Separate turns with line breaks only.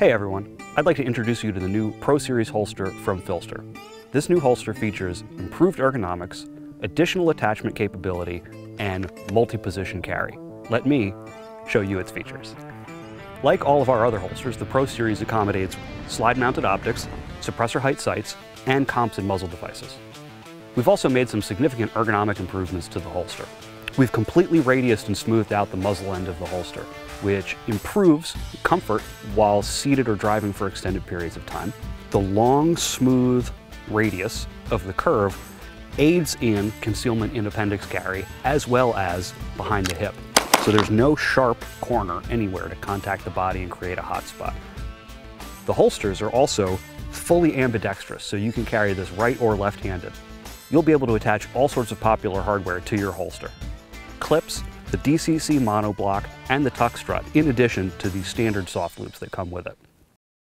Hey everyone, I'd like to introduce you to the new Pro Series holster from PHLster. This new holster features improved ergonomics, additional attachment capability, and multi-position carry. Let me show you its features. Like all of our other holsters, the Pro Series accommodates slide-mounted optics, suppressor height sights, and comps and muzzle devices. We've also made some significant ergonomic improvements to the holster. We've completely radiused and smoothed out the muzzle end of the holster, which improves comfort while seated or driving for extended periods of time. The long, smooth radius of the curve aids in concealment in appendix carry as well as behind the hip. So there's no sharp corner anywhere to contact the body and create a hot spot. The holsters are also fully ambidextrous, so you can carry this right or left-handed. You'll be able to attach all sorts of popular hardware to your holster. Clips, the DCC monoblock, and the tuck strut, in addition to the standard soft loops that come with it.